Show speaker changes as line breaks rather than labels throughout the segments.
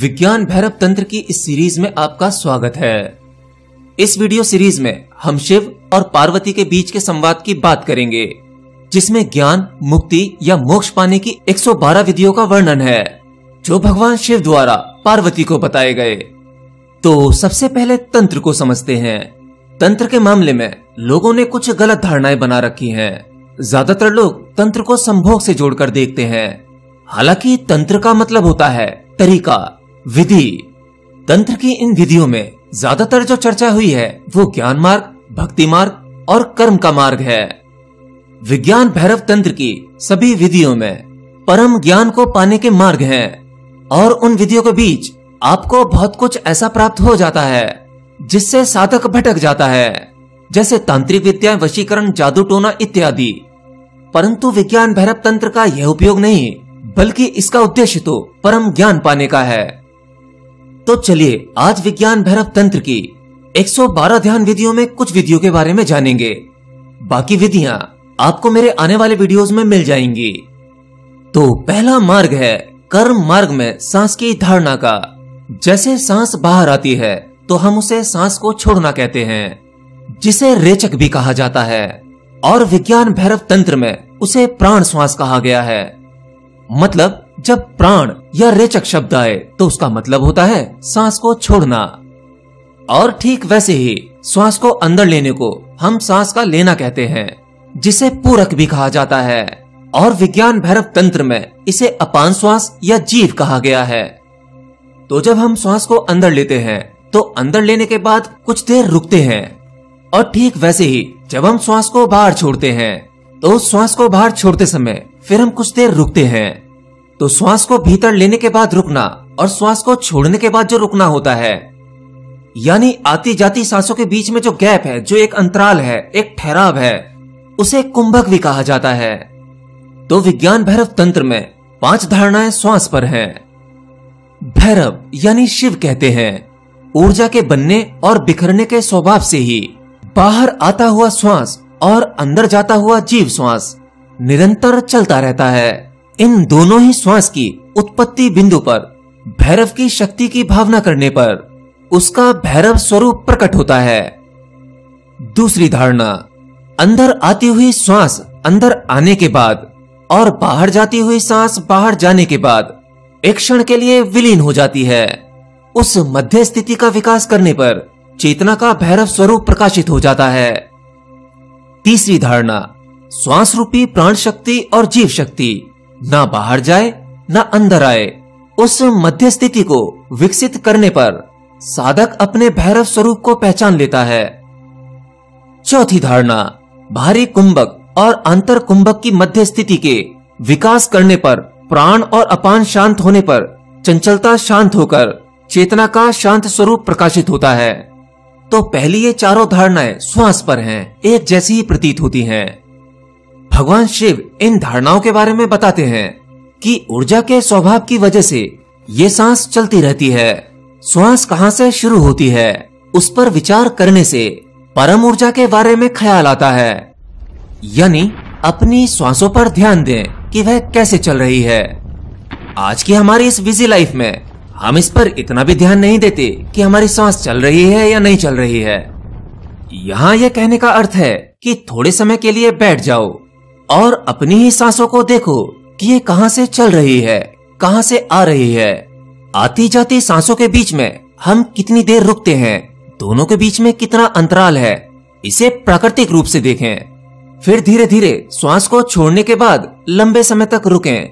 विज्ञान भैरव तंत्र की इस सीरीज़ में आपका स्वागत है। इस वीडियो सीरीज़ में हम शिव और पार्वती के बीच के संवाद की बात करेंगे, जिसमें ज्ञान, मुक्ति या मोक्ष पाने की 112 विधियों का वर्णन है, जो भगवान शिव द्वारा पार्वती को बताए गए। तो सबसे पहले तंत्र को समझते हैं। तंत्र के मामले में लोगों ने कुछ गलत धारणाएँ बना रखी हैं। ज़्यादातर लोग तंत्र को संभोग से जोड़कर देखते हैं। हालाँकि तंत्र का मतलब होता है तरीका। विधि। तंत्र की इन विधियों में ज़्यादातर जो चर्चा हुई है, वो ज्ञान मार्ग, भक्ति मार्ग और कर्म का मार्ग है। विज्ञान भैरव तंत्र की सभी विधियों में परम ज्ञान को पाने के मार्ग हैं और उन विधियों के बीच आपको बहुत कुछ ऐसा प्राप्त हो जाता है, जिससे साधक भटक जाता है, जैसे तांत्रिक विद्या, वशीकरण, जादू टोना इत्यादि। परंतु विज्ञान भैरव तंत्र का यह उपयोग नहीं, बल्कि इसका उद्देश्य तो परम ज्ञान पाने का है। तो चलिए, आज विज्ञान भैरव तंत्र की 112 ध्यान विधियों में कुछ विधियों के बारे में जानेंगे। बाकी विधियाँ आपको मेरे आने वाले वीडियोस में मिल जाएँगी। तो पहला मार्ग है कर्म मार्ग में सांस की धारणा का। जैसे सांस बाहर आती है तो हम उसे सांस को छोड़ना कहते हैं, जिसे रेचक भी कहा जाता है, और विज्ञान भैरव तंत्र में उसे प्राण श्वास कहा गया है। मतलब जब प्राण या रेचक शब्द आए तो उसका मतलब होता है सांस को छोड़ना। और ठीक वैसे ही, श्वास को अंदर लेने को हम सांस का लेना कहते हैं, जिसे पूरक भी कहा जाता है। और विज्ञान भैरव तंत्र में इसे अपान श्वास या जीव कहा गया है। तो जब हम श्वास को अंदर लेते हैं तो अंदर लेने के बाद कुछ देर रुकते हैं। और ठीक वैसे ही, जब हम श्वास को बाहर छोड़ते हैं तो उस श्वास को बाहर छोड़ते समय फिर हम कुछ देर रुकते हैं। तो श्वास को भीतर लेने के बाद रुकना और श्वास को छोड़ने के बाद जो रुकना होता है। यानी आती जाती सांसों के बीच में जो गैप है, जो एक अंतराल है, एक ठहराव है, उसे कुंभक भी कहा जाता है। तो विज्ञान भैरव तंत्र में पाँच धारणाएँ श्वास पर हैं। भैरव, यानी शिव कहते हैं, ऊर्जा के बनने और बिखरने के स्वभाव से ही। बाहर आता हुआ श्वास और अंदर जाता हुआ जीव श्वास निरंतर चलता रहता है। इन दोनों ही श्वास की उत्पत्ति बिंदु पर, भैरव की शक्ति की भावना करने पर, उसका भैरव स्वरूप प्रकट होता है। दूसरी धारणा, अंदर आती हुई श्वास अंदर आने के बाद और बाहर जाती हुई सांस बाहर जाने के बाद एक क्षण के लिए विलीन हो जाती है। उस मध्य स्थिति का विकास करने पर चेतना का भैरव स्वरूप प्रकाशित हो जाता है। तीसरी धारणा श्वास रूपी प्राण शक्ति और जीव शक्ति ना बाहर जाए ना अंदर आए। उस मध्य स्थिति को विकसित करने पर साधक अपने भैरव स्वरूप को पहचान लेता है। चौथी धारणा भारी कुंभक और अंतर कुंभक की मध्य स्थिति के विकास करने पर प्राण और अपान शांत होने पर चंचलता शांत होकर चेतना का शांत स्वरूप प्रकाशित होता है। तो पहली ये चारों धारणाएँ श्वास पर हैं, एक जैसी ही प्रतीत होती हैं। भगवान शिव इन धारणाओं के बारे में बताते हैं कि ऊर्जा के स्वभाव की वजह से ये सांस चलती रहती है। श्वास कहाँ से शुरू होती है, उस पर विचार करने से परम ऊर्जा के बारे में ख्याल आता है। यानी, अपनी श्वासों पर ध्यान दें कि वह कैसे चल रही है। आज की हमारी इस बिज़ी लाइफ में हम इस पर इतना भी ध्यान नहीं देते कि हमारी सांस चल रही है या नहीं चल रही है। यहाँ यह कहने का अर्थ है कि थोड़े समय के लिए बैठ जाओ। और अपनी ही सांसों को देखो कि ये कहाँ से चल रही है, कहाँ से आ रही है। आती जाती सांसों के बीच में हम कितनी देर रुकते हैं, दोनों के बीच में कितना अंतराल है, इसे प्राकृतिक रूप से देखें। फिर धीरे धीरे श्वास को छोड़ने के बाद लंबे समय तक रुकें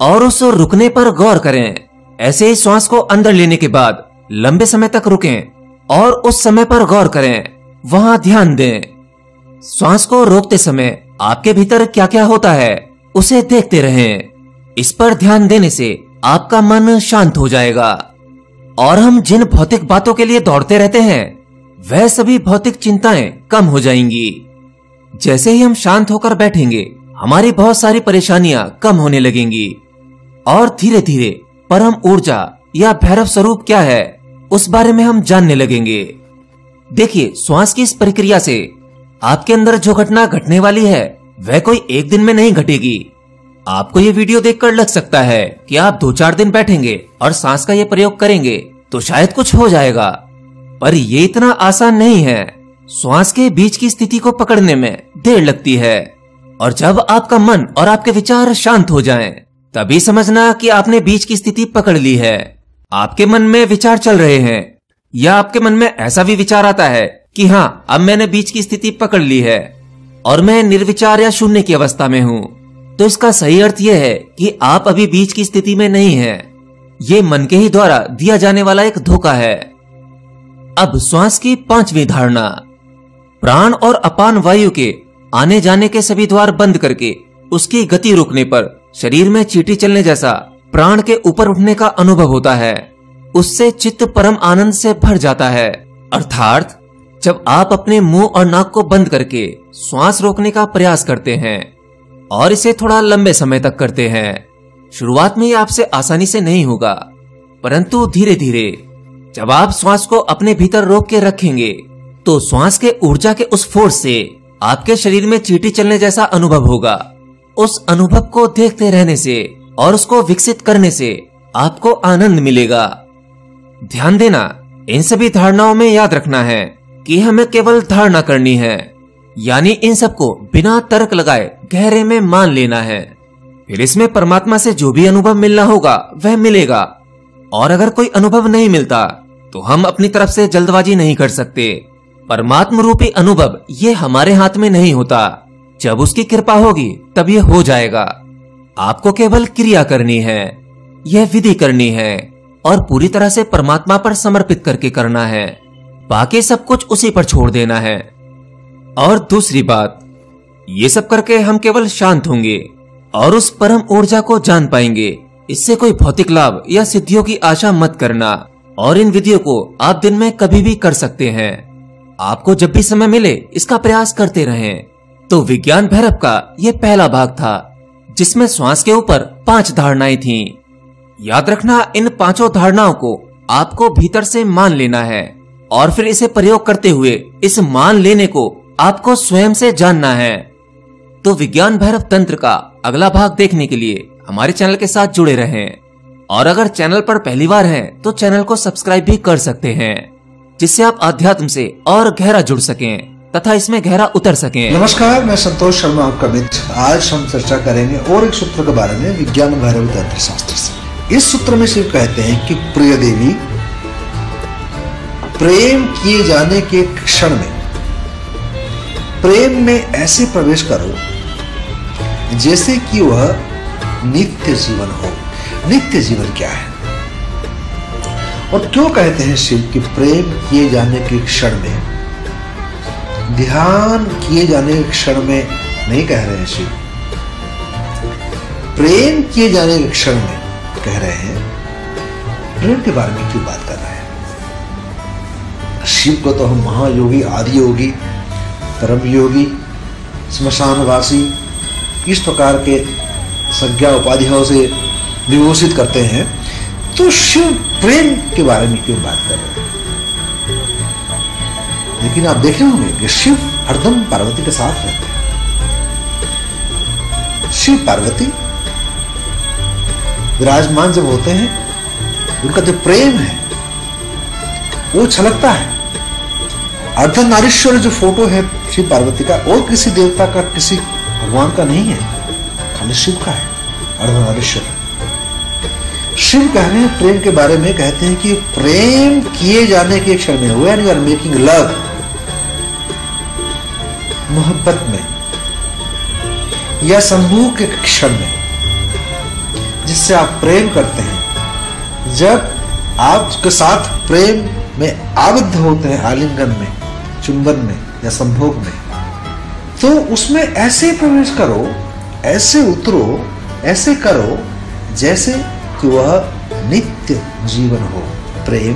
और उस रुकने पर गौर करें। ऐसे ही श्वास को अंदर लेने के बाद लंबे समय तक रुकें और उस समय पर गौर करें। वहाँ ध्यान दें। श्वास को रोकते समय आपके भीतर क्या क्या होता है, उसे देखते रहें। इस पर ध्यान देने से आपका मन शांत हो जाएगा। और हम जिन भौतिक बातों के लिए दौड़ते रहते हैं, वह सभी भौतिक चिंताएँ कम हो जाएँगी। जैसे ही हम शांत होकर बैठेंगे, हमारी बहुत सारी परेशानियाँ कम होने लगेंगी। और धीरे धीरे परम ऊर्जा या भैरव स्वरूप क्या है, उस बारे में हम जानने लगेंगे। देखिए, श्वास की इस प्रक्रिया से आपके अंदर जो घटना घटने वाली है वह कोई एक दिन में नहीं घटेगी। आपको ये वीडियो देखकर लग सकता है कि आप दो चार दिन बैठेंगे और सांस का ये प्रयोग करेंगे तो शायद कुछ हो जाएगा। पर ये इतना आसान नहीं है। श्वास के बीच की स्थिति को पकड़ने में देर लगती है। और जब आपका मन और आपके विचार शांत हो जाएँ, तभी समझना कि आपने बीच की स्थिति पकड़ ली है। आपके मन में विचार चल रहे हैं या आपके मन में ऐसा भी विचार आता है कि हाँ अब मैंने बीच की स्थिति पकड़ ली है और मैं निर्विचार या शून्य की अवस्था में हूँ। तो इसका सही अर्थ यह है कि आप अभी बीच की स्थिति में नहीं है। ये मन के ही द्वारा दिया जाने वाला एक धोखा है। अब श्वास की पांचवी धारणा। प्राण और अपान वायु के आने जाने के सभी द्वार बंद करके उसकी गति रोकने पर शरीर में चीटी चलने जैसा प्राण के ऊपर उठने का अनुभव होता है। उससे चित्त परम आनंद से भर जाता है। अर्थात जब आप अपने मुँह और नाक को बंद करके श्वास रोकने का प्रयास करते हैं और इसे थोड़ा लंबे समय तक करते हैं, शुरुआत में ये आपसे आसानी से नहीं होगा, परंतु धीरे धीरे जब आप श्वास को अपने भीतर रोक के रखेंगे तो श्वास के ऊर्जा के उस फोर्स से आपके शरीर में चीटी चलने जैसा अनुभव होगा। उस अनुभव को देखते रहने से और उसको विकसित करने से आपको आनंद मिलेगा। ध्यान देना, इन सभी धारणाओं में याद रखना है। कि हमें केवल धारणा करनी है, यानी इन सबको बिना तर्क लगाए गहरे में मान लेना है। फिर इसमें परमात्मा से जो भी अनुभव मिलना होगा, वह मिलेगा। और अगर कोई अनुभव नहीं मिलता तो हम अपनी तरफ़ से जल्दबाजी नहीं कर सकते। परमात्म रूपी अनुभव ये हमारे हाथ में नहीं होता। जब उसकी कृपा होगी, तब ये हो जाएगा। आपको केवल क्रिया करनी है, यह विधि करनी है, और पूरी तरह से परमात्मा पर समर्पित करके करना है। बाकी सब कुछ उसी पर छोड़ देना है। और दूसरी बात, ये सब करके हम केवल शांत होंगे और उस परम ऊर्जा को जान पाएँगे। इससे कोई भौतिक लाभ या सिद्धियों की आशा मत करना और इन विधियों को आप दिन में कभी भी कर सकते हैं। आपको जब भी समय मिले, इसका प्रयास करते रहें। तो विज्ञान भैरव का यह पहला भाग था, जिसमें श्वास के ऊपर पाँच धारणाएँ थीं। याद रखना, इन पाँचों धारणाओं को आपको भीतर से मान लेना है। और फिर इसे प्रयोग करते हुए इस मान लेने को आपको स्वयं से जानना है। तो विज्ञान भैरव तंत्र का अगला भाग देखने के लिए हमारे चैनल के साथ जुड़े रहें। और अगर चैनल पर पहली बार हैं तो चैनल को सब्सक्राइब भी कर सकते हैं, जिससे आप अध्यात्म से और गहरा जुड़ सकें, तथा इसमें गहरा उतर सकें।
नमस्कार, मैं संतोष शर्मा आपका मित्र। आज हम चर्चा करेंगे और एक सूत्र के बारे में विज्ञान भैरव तंत्र शास्त्र से। इस सूत्र में सिर्फ़ कहते हैं कि प्रिय देवी प्रेम किए जाने के क्षण में। प्रेम में ऐसे प्रवेश करो, जैसे कि वह नित्य जीवन हो। नित्य जीवन क्या है? और क्यों कहते हैं शिव कि प्रेम किए जाने के क्षण में? ध्यान किए जाने के क्षण में नहीं कह रहे हैं शिव। प्रेम किए जाने के क्षण में कह रहे हैं। प्रेम के बारे में क्यों बात कर रहे हैं? शिव को तो हम महायोगी आदि योगी परम योगी स्मशानवासी इस प्रकार के संज्ञा उपाधियों से विभूषित करते हैं। तो शिव प्रेम के बारे में क्यों बात कर रहे हैं? लेकिन आप देखे होंगे कि शिव हरदम पार्वती के साथ रहते हैं। शिव पार्वती विराजमान जब होते हैं, उनका जो प्रेम है, वो छलकता है। अर्धनारीश्वर जो फ़ोटो है शिव पार्वती का, और किसी देवता का, किसी भगवान का नहीं है। खाली शिव का है, अर्धनारीश्वर। शिव कह रहे हैं, प्रेम के बारे में कहते हैं कि प्रेम किए जाने के क्षण में वे आर मेकिंग लव मोहब्बत में, या संभू के क्षण में, जिससे आप प्रेम करते हैं। जब आपके साथ प्रेम में आबद्ध होते हैं, आलिंगन में चुंबन में या संभोग में। तो उसमें ऐसे प्रवेश करो, ऐसे उतरो, ऐसे करो, जैसे कि वह नित्य जीवन हो। प्रेम,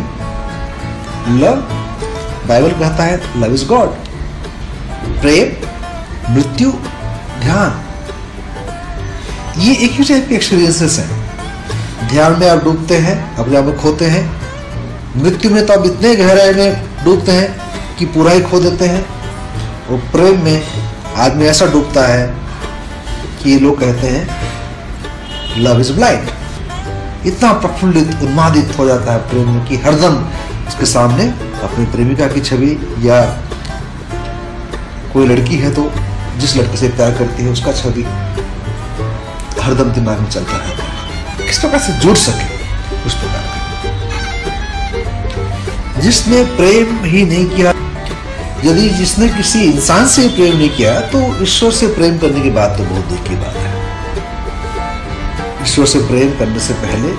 लव, बाइबल कहता है, लव इज़ गॉड. प्रेम, मृत्यु, ध्यान। ये एक ही टाइप के एक्सपीरियंसेस हैं। ध्यान में आप डूबते हैं, अपने आप में खोते हैं। मृत्यु में तो आप इतने गहराई में डूबते हैं। कि पूरा ही खो देते हैं और प्रेम में आदमी ऐसा डूबता है कि ये लोग कहते हैं लव इज़ ब्लाइंड इतना प्रफुल्लित, उन्मादित हो जाता है प्रेम में कि हरदम उसके सामने अपनी प्रेमिका की छवि या कोई लड़की है तो जिस लड़के से प्यार करती है उसका छवि हरदम दिमाग में चलता रहता है। किस प्रकार से जुड़ सके उस प्रकार जिसने प्रेम ही नहीं किया यदि जिसने किसी इंसान से प्रेम नहीं किया तो ईश्वर से प्रेम करने की बात तो बहुत दूर की बात है। ईश्वर से प्रेम करने से पहले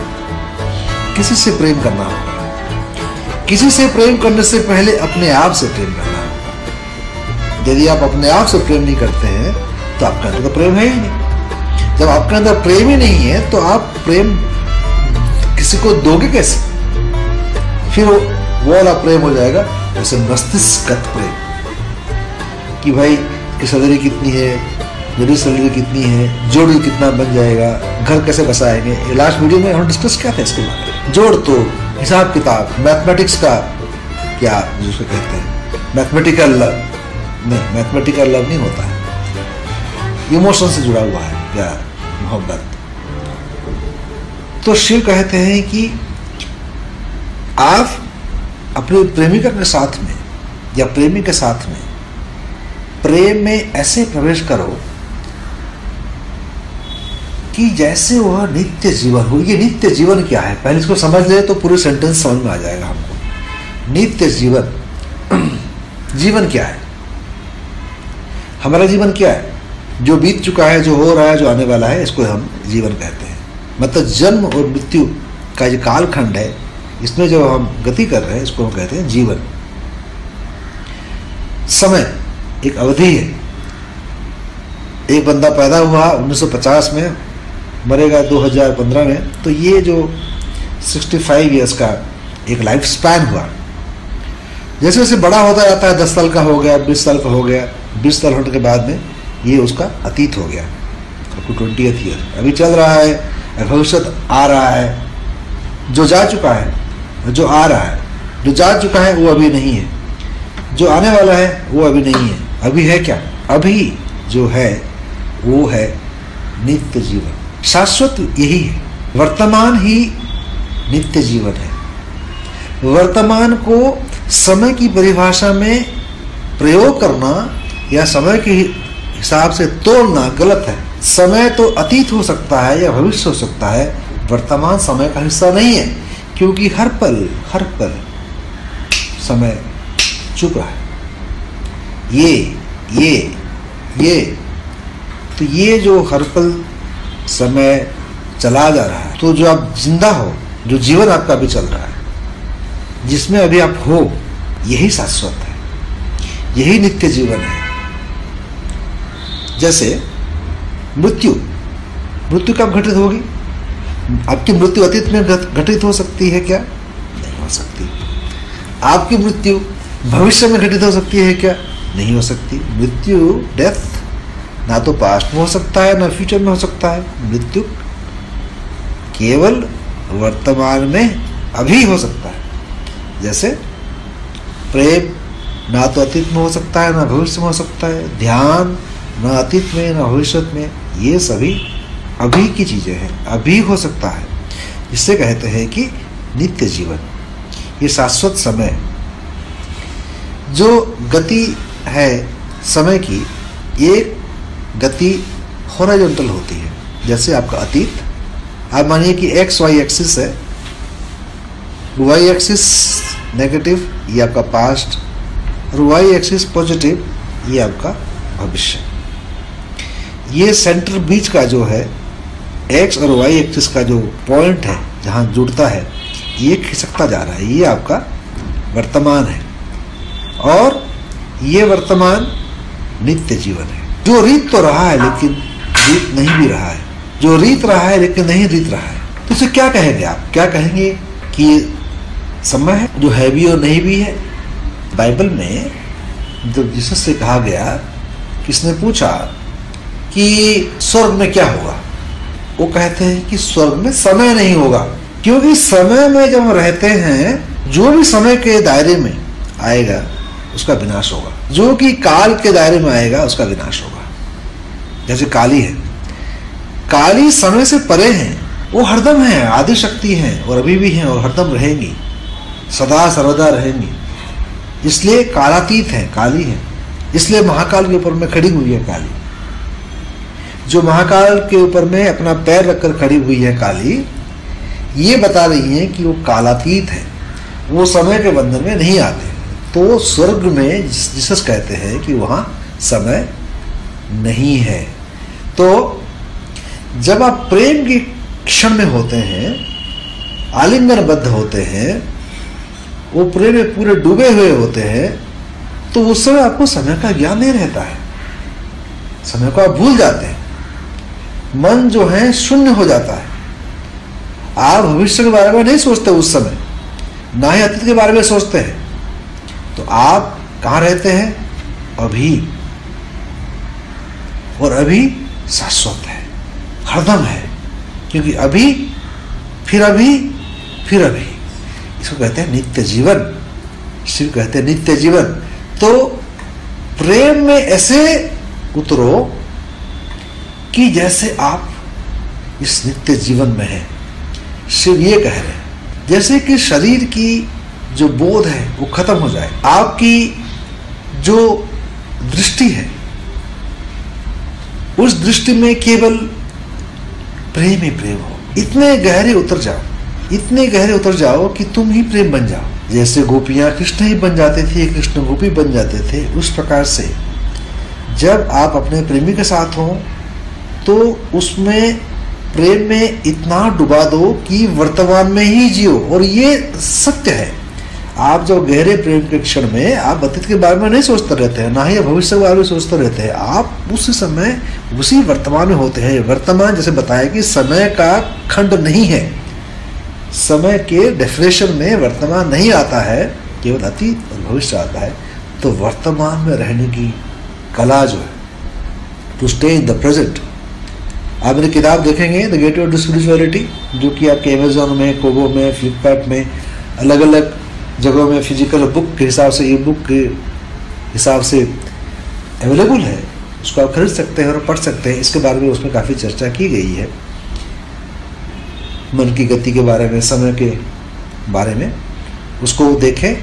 किसी से प्रेम करना होगा। किसी से प्रेम करने से पहले अपने आप से प्रेम करना होगा। यदि आप अपने आप से प्रेम नहीं करते हैं तो आपके अंदर तो प्रेम है ही नहीं। जब आपके अंदर प्रेम ही नहीं है तो आप प्रेम किसी को दोगे कैसे? फिर वो वाला प्रेम हो जाएगा जैसे मस्तिष्कत प्रेम कि भाई की सैलरी कितनी है, मेरी सैलरी कितनी है, जोड़ कितना बन जाएगा, घर कैसे बसाएँगे? लास्ट वीडियो में हम डिस्कस क्या था इसके बारे में। जोड़ तो हिसाब किताब मैथमेटिक्स का क्या जिसको कहते हैं। मैथमेटिकल लव नहीं मैथमेटिकल लव नहीं होता है। इमोशन से जुड़ा हुआ है प्यार मोहब्बत? तो शिव कहते हैं कि आप अपने प्रेमिका के साथ में, या प्रेमी के साथ में, प्रेम में ऐसे प्रवेश करो कि जैसे वह नित्य जीवन हो। ये नित्य जीवन क्या है? पहले इसको समझ ले तो पूरे सेंटेंस समझ में आ जाएगा हमको। नित्य जीवन। जीवन क्या है? हमारा जीवन क्या है? जो बीत चुका है, जो हो रहा है, जो आने वाला है, इसको हम जीवन कहते हैं। मतलब जन्म और मृत्यु का जो कालखंड है। इसमें जो हम गति कर रहे हैं, इसको हम कहते हैं जीवन। समय, एक अवधि है। एक बंदा पैदा हुआ 1950 में, मरेगा 2015 में तो ये जो 65 इयर्स का एक लाइफ स्पैन हुआ। जैसे जैसे बड़ा होता जाता है 10 साल का हो गया 20 साल का हो गया 20 साल होने के बाद में ये उसका अतीत हो गया। आपको ट्वेंटी ईयर अभी चल रहा है, भविष्य आ रहा है। जो जा चुका है जो आ रहा है, जो जा चुका है, वो अभी नहीं है। जो आने वाला है, वो अभी नहीं है। अभी है क्या? अभी जो है, वो है नित्य जीवन। शाश्वत यही है। वर्तमान ही नित्य जीवन है। वर्तमान को समय की परिभाषा में प्रयोग करना या समय के हिसाब से तोड़ना गलत है। समय तो अतीत हो सकता है या भविष्य हो सकता है। वर्तमान समय का हिस्सा नहीं है। क्योंकि हर पल हर पल समय चुप रहा है। ये ये ये तो ये जो हर पल समय चला जा रहा है तो जो आप ज़िंदा हो, जो जीवन आपका अभी चल रहा है, जिसमें अभी आप हो, यही शाश्वत है, यही नित्य जीवन है। जैसे मृत्यु मृत्यु कब घटित होगी? आपकी मृत्यु अतीत में घटित हो सकती है क्या? नहीं हो सकती। आपकी मृत्यु भविष्य में घटित हो सकती है क्या? नहीं हो सकती। मृत्यु डेथ ना तो पास्ट में हो सकता है, ना फ्यूचर में हो सकता है। मृत्यु केवल वर्तमान में अभी हो सकता है। जैसे प्रेम ना तो अतीत में हो सकता है, ना भविष्य में हो सकता है। ध्यान ना अतीत में, ना भविष्य में, ये सभी अभी की चीज़ें हैं, अभी हो सकता है। जिससे कहते हैं कि नित्य जीवन, ये शाश्वत समय। जो गति है समय की एक गति हॉरिजॉन्टल होती है। जैसे आपका अतीत, आप मानिए कि एक्स वाई एक्सिस है। वाई एक्सिस नेगेटिव ये आपका पास्ट और वाई एक्सिस पॉजिटिव ये आपका भविष्य। ये सेंटर बीच का जो है एक्स और वाई एक्सिस का जो पॉइंट है, जहाँ जुड़ता है, ये खिसकता जा रहा है, ये आपका वर्तमान है। और ये वर्तमान नित्य जीवन है। जो रीत तो रहा है, लेकिन रीत नहीं भी रहा है। जो रीत रहा है, लेकिन नहीं रीत रहा है। तो इसे क्या कहेंगे आप? क्या कहेंगे कि समय है? जो है भी और नहीं भी है। बाइबल में जब जिसस से कहा गया, किसने पूछा कि स्वर्ग में क्या होगा वो कहते हैं कि स्वर्ग में समय नहीं होगा। क्योंकि समय में जब हम रहते हैं, जो भी समय के दायरे में आएगा, उसका विनाश होगा। जो कि काल के दायरे में आएगा, उसका विनाश होगा। जैसे काली है। काली समय से परे हैं। वो हरदम है, आदि शक्ति है, और अभी भी हैं, और हरदम रहेंगी। सदा सर्वदा रहेंगी। इसलिए कालातीत है, काली है। इसलिए महाकाल के ऊपर में खड़ी हुई है, काली। जो महाकाल के ऊपर में अपना पैर रखकर खड़ी हुई है काली, ये बता रही है कि वो कालातीत है। वो समय के बंधन में नहीं आते। तो स्वर्ग में जिसस कहते हैं कि वहाँ समय नहीं है। तो जब आप प्रेम के क्षण में होते हैं, आलिंगनबद्ध होते हैं, वो प्रेम में पूरे डूबे हुए होते हैं तो उस समय आपको समय का ज्ञान नहीं रहता है। समय को आप भूल जाते हैं। मन जो है शून्य हो जाता है। आप भविष्य के बारे में नहीं सोचते उस समय। ना ही अतीत के बारे में सोचते हैं। तो आप कहाँ रहते हैं? अभी। और अभी शाश्वत है। हरदम है। क्योंकि अभी, फिर अभी फिर अभी। इसको कहते हैं नित्य जीवन। शिव कहते हैं नित्य जीवन। तो प्रेम में ऐसे उतरो कि जैसे आप इस नित्य जीवन में हैं, शिव ये कह रहे हैं, जैसे कि शरीर की जो बोध है, वो खत्म हो जाए, आपकी जो दृष्टि है, उस दृष्टि में केवल प्रेम ही प्रेम हो। इतने गहरे उतर जाओ, इतने गहरे उतर जाओ कि तुम ही प्रेम बन जाओ। जैसे गोपियाँ कृष्ण ही बन जाते थे, कृष्ण गोपी बन जाते थे, उस प्रकार से जब आप अपने प्रेमी के साथ हो तो उसमें प्रेम में इतना डुबा दो कि वर्तमान में ही जियो। और ये सत्य है। आप जो गहरे प्रेम के क्षण में आप अतीत के बारे में नहीं सोचते रहते हैं, ना ही भविष्य के बारे में सोचते रहते हैं, आप उस समय उसी वर्तमान में होते हैं। वर्तमान जैसे बताया कि समय का खंड नहीं है। समय के डेफिनेशन में वर्तमान नहीं आता है, केवल अतीत और भविष्य आता है। तो वर्तमान में रहने की कला जो है to stay in the present आप मेरी किताब देखेंगे द गेट ऑफ़ स्पिरिचुअलिटी जो कि आपके अमेजोन में कोबो में फ्लिपकार्ट में अलग अलग जगहों में फ़िज़िकल बुक के हिसाब से ई बुक के हिसाब से अवेलेबल है। उसको आप खरीद सकते हैं और पढ़ सकते हैं। इसके बारे में उसमें काफ़ी चर्चा की गई है। मन की गति के बारे में, समय के बारे में, उसको देखें,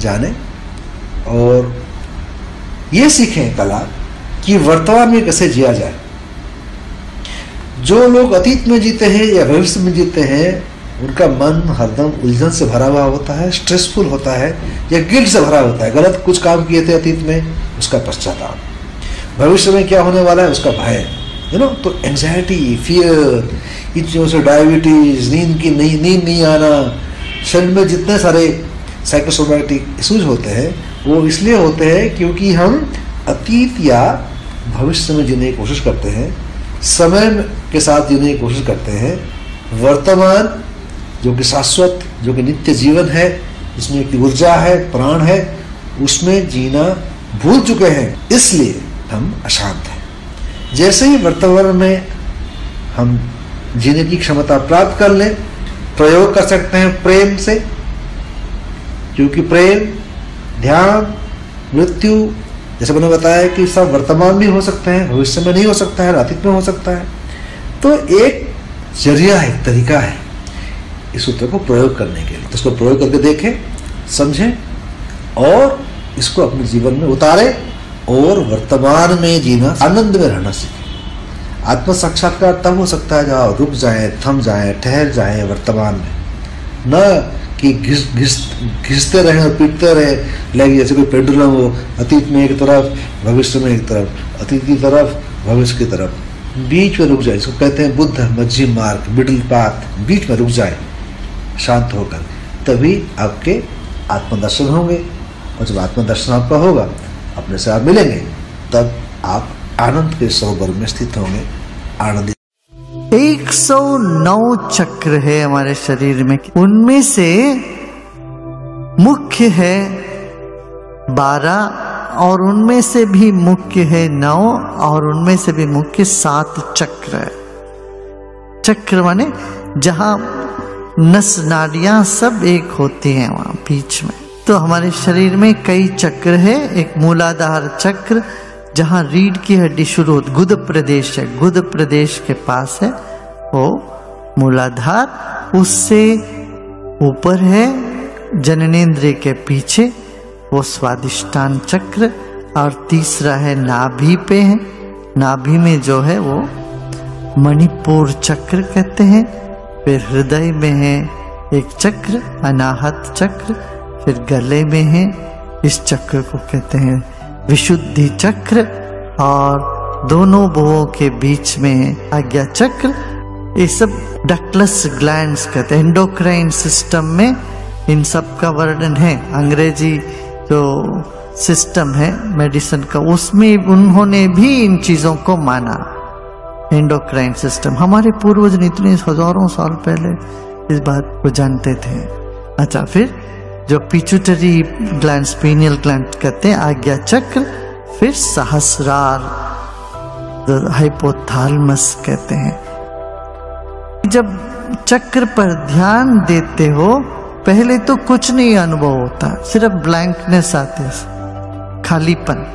जाने और ये सीखें कला कि वर्तमान में कैसे जिया जाए। जो लोग अतीत में जीते हैं या भविष्य में जीते हैं, उनका मन हरदम उलझन से भरा हुआ होता है स्ट्रेसफुल होता है, या गिल्ट से भरा होता है। गलत कुछ काम किए थे अतीत में, उसका पश्चाताप। भविष्य में क्या होने वाला है, उसका भय। यू नो तो एंजाइटी फियर इन चीज़ों से डायबिटीज़ नींद की नहीं नींद नहीं आना, शरीर में जितने सारे साइकोसोमैटिक इशूज होते हैं, वो इसलिए होते हैं क्योंकि हम अतीत या भविष्य में जीने की कोशिश करते हैं समय के साथ जीने की कोशिश करते हैं। वर्तमान, जो कि शाश्वत, जो कि नित्य जीवन है जिसमें एक ऊर्जा है, प्राण है, उसमें जीना भूल चुके हैं। इसलिए हम अशांत हैं। जैसे ही वर्तमान में हम जीने की क्षमता प्राप्त कर लें, प्रयोग कर सकते हैं प्रेम से, क्योंकि प्रेम, ध्यान, मृत्यु जैसे मैंने बताया कि सब वर्तमान भी हो सकते हैं, भविष्य में नहीं हो सकता है अतीत में हो सकता है। तो एक ज़रिया है तरीका है इस सूत्र को प्रयोग करने के लिए। तो इसको प्रयोग करके देखें, समझें और इसको अपने जीवन में उतारें और वर्तमान में जीना, आनंद में रहना सीखें। आत्म साक्षात्कार तब हो सकता है जहाँ रुक जाए, थम जाए, ठहर जाए वर्तमान में। न कि घिस घिस, घिसते रहे और पीटते रहे। लगे जैसे कोई पेंडुलम हो, अतीत में एक तरफ़, भविष्य में एक तरफ़, अतीत की तरफ़, भविष्य की तरफ़। बीच में रुक जाए। इसको कहते हैं बुद्ध मध्यम मार्ग मिडिल पाथ बीच में रुक जाए, शांत होकर। तभी आपके आत्मदर्शन होंगे। और जब आत्मदर्शन आपका होगा, अपने से आप मिलेंगे, तब आप आनंद के सरोवर में स्थित होंगे आनंदित
एक सौ नौ चक्र है हमारे शरीर में। उनमें से मुख्य है बारह, और उनमें से भी मुख्य है नौ, और उनमें से भी मुख्य सात चक्र है। चक्र माने जहाँ नस नाड़ियाँ सब एक होती हैं वहाँ बीच में। तो हमारे शरीर में कई चक्र है, एक मूलाधार चक्र जहाँ रीढ़ की हड्डी शुरू होती, गुद प्रदेश है, गुद प्रदेश के पास है, वो मूलाधार, उससे ऊपर है, जननेन्द्रिय के पीछे, वो स्वादिष्टान चक्र, और तीसरा है नाभि पे है, नाभि में जो है वो मणिपुर चक्र कहते हैं, फिर हृदय में है एक चक्र, अनाहत चक्र, फिर गले में है, इस चक्र को कहते हैं विशुद्धि चक्र और दोनों भुवों के बीच में आज्ञा चक्र, ये सब डक्टलस ग्लैंड्स कहते हैं। एंडोक्राइन सिस्टम में इन सब का वर्णन है। अंग्रेज़ी जो सिस्टम है मेडिसिन का, उसमें उन्होंने भी इन चीज़ों को माना। एंडोक्राइन सिस्टम हमारे पूर्वज इतने हज़ारों साल पहले इस बात को जानते थे। अच्छा फिर जो पिचुटरी ग्लैंड स्पीनियल ग्लैंड कहते हैं, आज्ञा चक्र, फिर सहस्रार हाइपोथालमस कहते हैं। जब चक्र पर ध्यान देते हो, पहले तो कुछ नहीं अनुभव होता, सिर्फ़ ब्लैंकनेस आते खालीपन।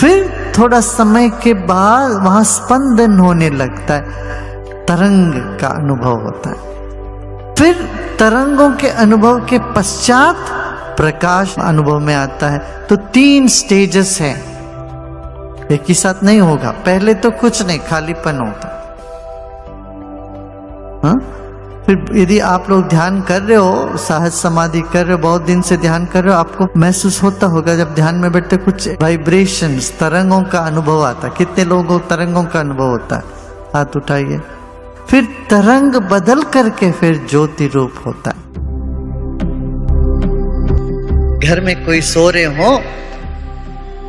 फिर थोड़ा समय के बाद वहाँ स्पंदन होने लगता है, तरंग का अनुभव होता है। फिर तरंगों के अनुभव के पश्चात प्रकाश अनुभव में आता है। तो तीन स्टेजेस हैं। एक ही साथ नहीं होगा। पहले तो कुछ नहीं, खालीपन होता। हाँ? फिर यदि आप लोग ध्यान कर रहे हो सहज समाधि कर रहे हो, बहुत दिन से ध्यान कर रहे हो, आपको महसूस होता होगा जब ध्यान में बैठते कुछ वाइब्रेशन तरंगों का अनुभव आता। कितने लोगों, तरंगों का अनुभव होता है? हाथ उठाइए। फिर तरंग बदल करके फिर ज्योति रूप होता है। घर में कोई सो रहे हो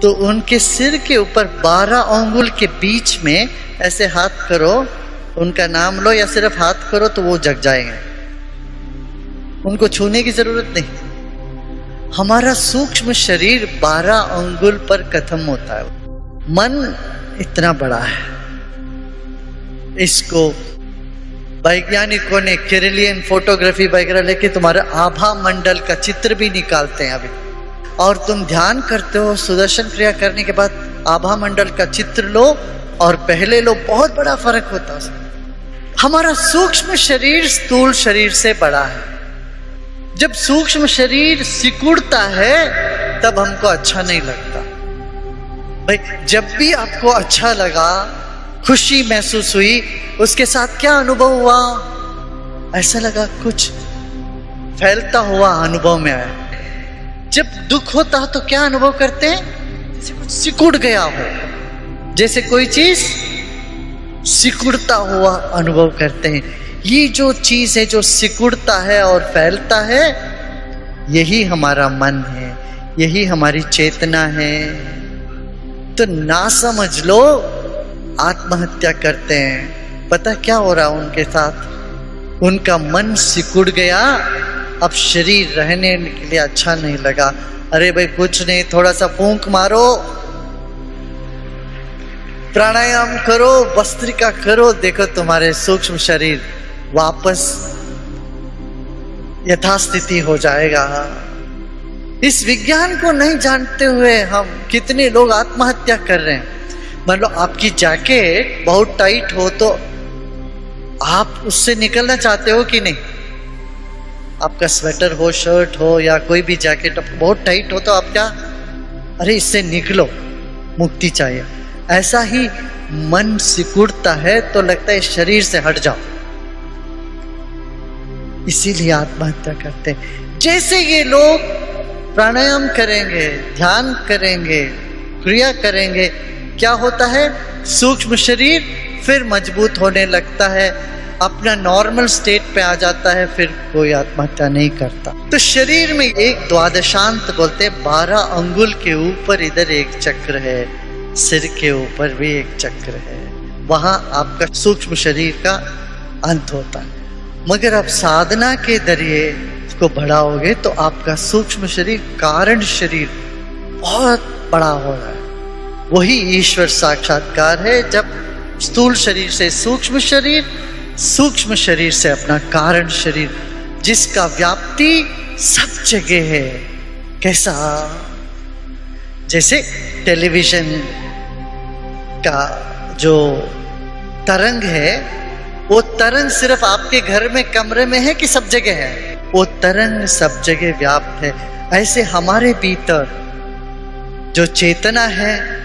तो उनके सिर के ऊपर बारह अंगुल के बीच में ऐसे हाथ करो, उनका नाम लो या सिर्फ़ हाथ करो तो वो जग जाएँगे। उनको छूने की ज़रूरत नहीं। हमारा सूक्ष्म शरीर बारह अंगुल पर खत्म होता है। मन इतना बड़ा है। इसको वैज्ञानिकों ने केरलियन फोटोग्राफी वगैरह लेके तुम्हारे आभा मंडल का चित्र भी निकालते हैं अभी। और तुम ध्यान करते हो, सुदर्शन क्रिया करने के बाद आभा मंडल का चित्र लो और पहले लो, बहुत बड़ा फ़र्क होता है हमारा सूक्ष्म शरीर स्थूल शरीर से बड़ा है। जब सूक्ष्म शरीर सिकुड़ता है, तब हमको अच्छा नहीं लगता। भाई, जब भी आपको अच्छा लगा खुशी महसूस हुई। उसके साथ क्या अनुभव हुआ? ऐसा लगा कुछ फैलता हुआ अनुभव में आया। जब दुख होता तो क्या अनुभव करते? हैं जैसे कुछ सिकुड़ गया हो। जैसे कोई चीज़ सिकुड़ता हुआ अनुभव करते हैं। ये जो चीज़ है जो सिकुड़ता है और फैलता है, यही हमारा मन है, यही हमारी चेतना है। तो ना समझ लो आत्महत्या करते हैं। पता क्या हो रहा उनके साथ? उनका मन सिकुड़ गया। अब शरीर रहने के लिए अच्छा नहीं लगा। अरे भाई, कुछ नहीं थोड़ा सा फूंक मारो। प्राणायाम करो, वस्त्रिका करो। देखो तुम्हारे सूक्ष्म शरीर वापस यथास्थिति हो जाएगा। इस विज्ञान को नहीं जानते हुए हम कितने लोग आत्महत्या कर रहे हैं। मान लो आपकी जैकेट बहुत टाइट हो तो आप उससे निकलना चाहते हो कि नहीं? आपका स्वेटर हो शर्ट हो या कोई भी जैकेट बहुत टाइट हो तो आप क्या? अरे इससे निकलो, मुक्ति चाहिए। ऐसा ही मन सिकुड़ता है तो लगता है शरीर से हट जाओ। इसीलिए आत्महत्या करते हैं। जैसे ये लोग प्राणायाम करेंगे, ध्यान करेंगे, क्रिया करेंगे क्या होता है? सूक्ष्म शरीर फिर मज़बूत होने लगता है। अपना नॉर्मल स्टेट पे आ जाता है, फिर कोई आत्महत्या नहीं करता। तो शरीर में एक द्वादशांत बोलते बारह अंगुल के ऊपर इधर एक चक्र है, सिर के ऊपर भी एक चक्र है। वहाँ आपका सूक्ष्म शरीर का अंत होता है। मगर आप साधना के ज़रिए इसको बढ़ाओगे तो आपका सूक्ष्म शरीर, कारण शरीर बहुत बड़ा हो रहा है। वही ईश्वर साक्षात्कार है जब स्थूल शरीर से सूक्ष्म शरीर सूक्ष्म शरीर से अपना कारण शरीर, जिसका व्याप्ति सब जगह है। कैसा? जैसे टेलीविज़न का जो तरंग है, वो तरंग सिर्फ़ आपके घर में, कमरे में है कि सब जगह है? वो तरंग सब जगह व्याप्त है। ऐसे हमारे भीतर जो चेतना है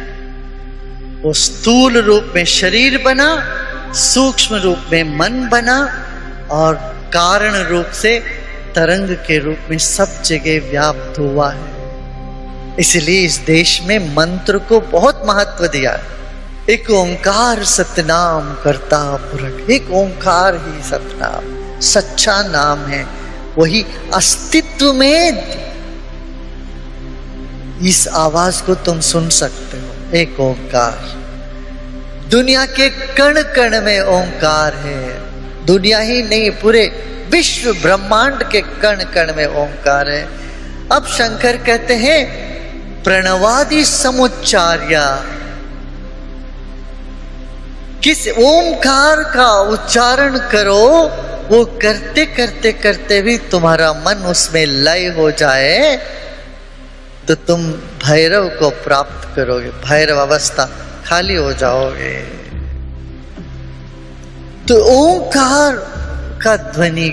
वो स्थूल रूप में शरीर बना, सूक्ष्म रूप में मन बना और कारण रूप से तरंग के रूप में सब जगह व्याप्त हुआ है। इसलिए इस देश में मंत्र को बहुत महत्व दिया है। एक ओंकार सतनाम करता पुरख, एक ओंकार ही सतनाम, सच्चा नाम है, वही अस्तित्व में। इस आवाज़ को तुम सुन सकते हो। एक ओंकार। दुनिया के कण कण में ओंकार है। दुनिया ही नहीं, पूरे विश्व ब्रह्मांड के कण कण में ओंकार है। अब शंकर कहते हैं, प्रणवादि समुच्चार्या। किस ओंकार का उच्चारण करो, वो करते करते करते भी तुम्हारा मन उसमें लय हो जाए। तो तुम भैरव को प्राप्त करोगे, भैरव अवस्था खाली हो जाओगे। तो ओंकार का ध्वनि,